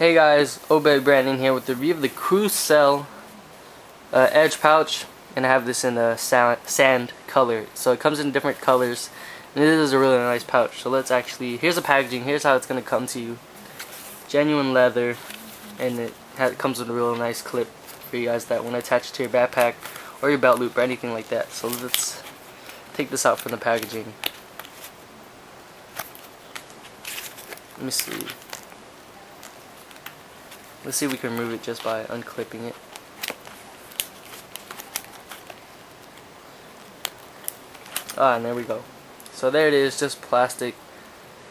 Hey guys, Obey Brandon here with the review of the Krusell uh, Edge pouch and I have this in a sand color. So it comes in different colors and this is a really nice pouch. So let's actually here's the packaging here's how it's gonna come to you. Genuine leather and it, it comes with a real nice clip for you guys that want to attach to your backpack or your belt loop or anything like that. So let's take this out from the packaging. Let me see Let's see if we can remove it just by unclipping it. Ah, and there we go. So there it is, just plastic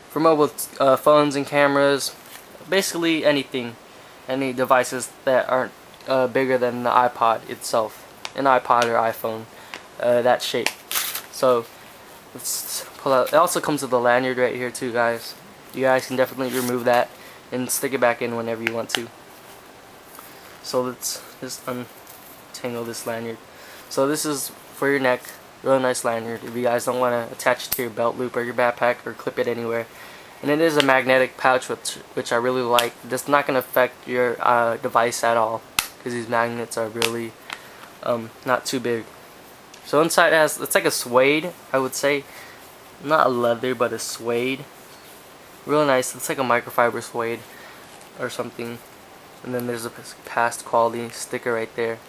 for mobile uh, phones and cameras, basically anything, any devices that aren't uh, bigger than the iPod itself, an iPod or iPhone, uh, that shape. So let's pull out. It also comes with a lanyard right here too, guys. You guys can definitely remove that and stick it back in whenever you want to. So let's just untangle this lanyard. So this is for your neck, really nice lanyard. If you guys don't want to attach it to your belt loop or your backpack or clip it anywhere. And it is a magnetic pouch which, which I really like. That's not going to affect your uh, device at all because these magnets are really um, not too big. So inside it has, it's like a suede, I would say. Not a leather, but a suede. Really nice. It's like a microfiber suede or something and then there's a passed quality sticker right there.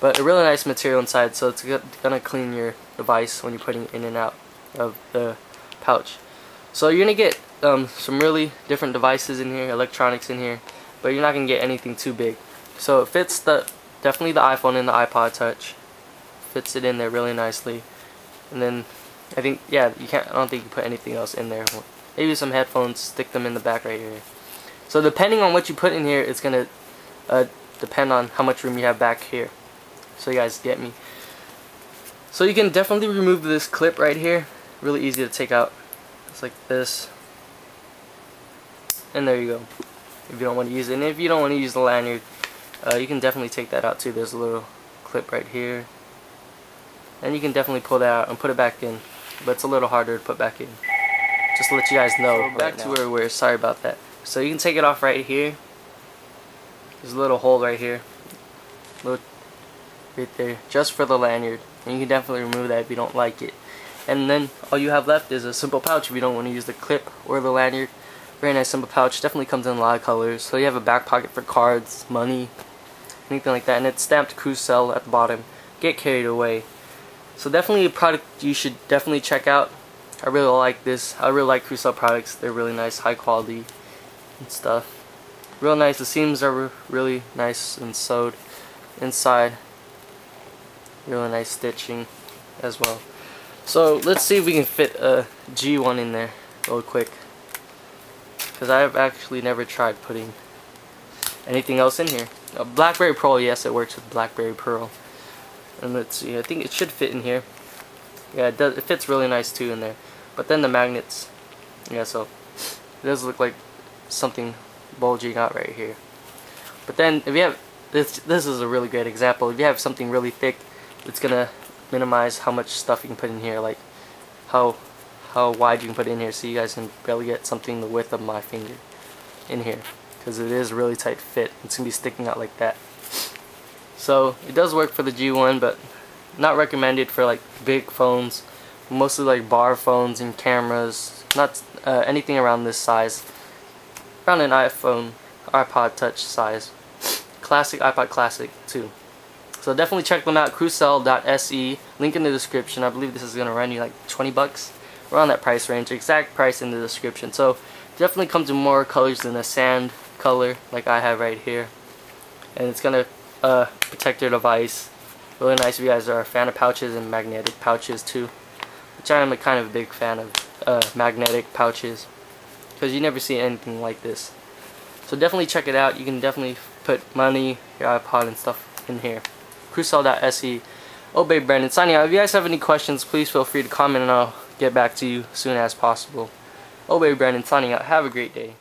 But a really nice material inside so it's gonna clean your device when you're putting it in and out of the pouch. So you're gonna get um, some really different devices in here electronics in here but you're not gonna get anything too big. So it fits the definitely the iPhone and the iPod touch. Fits it in there really nicely. And then I think yeah you can't I don't think you put anything else in there. Maybe some headphones stick them in the back right here so depending on what you put in here, it's going to uh, depend on how much room you have back here. So you guys get me. So you can definitely remove this clip right here. Really easy to take out. It's like this. And there you go. If you don't want to use it. And if you don't want to use the lanyard, uh, you can definitely take that out too. There's a little clip right here. And you can definitely pull that out and put it back in. But it's a little harder to put back in. Just to let you guys know. So back right to where we are Sorry about that. So you can take it off right here. There's a little hole right here. Look right there. Just for the lanyard. And you can definitely remove that if you don't like it. And then all you have left is a simple pouch if you don't want to use the clip or the lanyard. Very nice simple pouch. Definitely comes in a lot of colors. So you have a back pocket for cards, money, anything like that. And it's stamped Krusell at the bottom. Get carried away. So definitely a product you should definitely check out. I really like this. I really like Krusell products. They're really nice, high quality and stuff. Real nice. The seams are really nice and sewed inside. Really nice stitching as well. So let's see if we can fit a G1 in there real quick. Because I've actually never tried putting anything else in here. A Blackberry Pearl, yes it works with Blackberry Pearl. And let's see, I think it should fit in here. Yeah, it does. It fits really nice too in there. But then the magnets, yeah, so it does look like something bulging out right here. But then if you have this this is a really great example. If you have something really thick, it's gonna minimize how much stuff you can put in here, like how how wide you can put in here, so you guys can barely get something the width of my finger in here, because it is really tight fit. It's gonna be sticking out like that. So it does work for the G1, but not recommended for like big phones, mostly like bar phones and cameras. Not uh, anything around this size around an iPhone, iPod Touch size. Classic iPod Classic too. So definitely check them out, krusell.se, link in the description. I believe this is going to run you like 20 bucks, around that price range, exact price in the description. So definitely comes in more colors than a sand color like I have right here. And it's going to uh, protect your device. Really nice if you guys are a fan of pouches and magnetic pouches too. Which I am a kind of a big fan of uh, magnetic pouches because you never see anything like this. So definitely check it out. You can definitely put money, your iPod and stuff in here. Krusell.se. Obey Brandon signing out. If you guys have any questions, please feel free to comment and I'll get back to you as soon as possible. Obey Brandon signing out. Have a great day.